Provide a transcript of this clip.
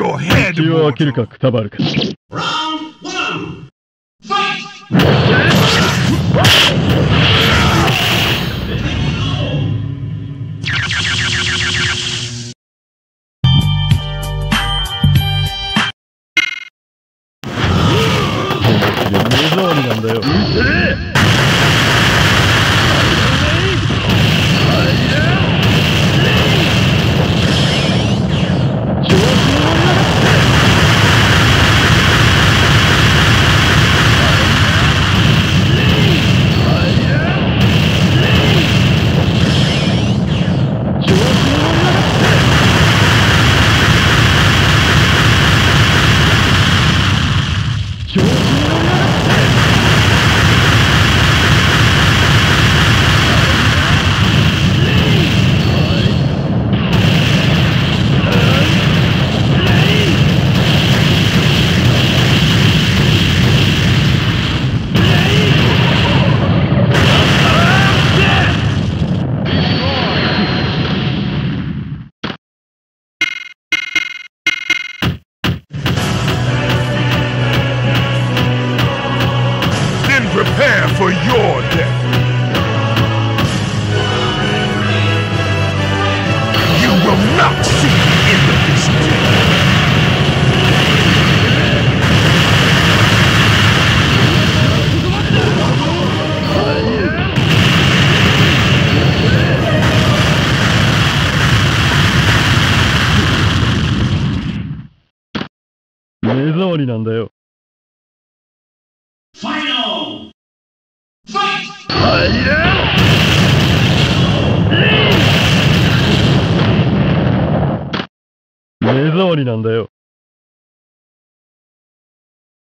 を開ける.かくたばるか Round one. Fight! 目 prepare for your death. You will not see the end of this day. 目障りなんだよ Final! 入れ目障りなんだよ。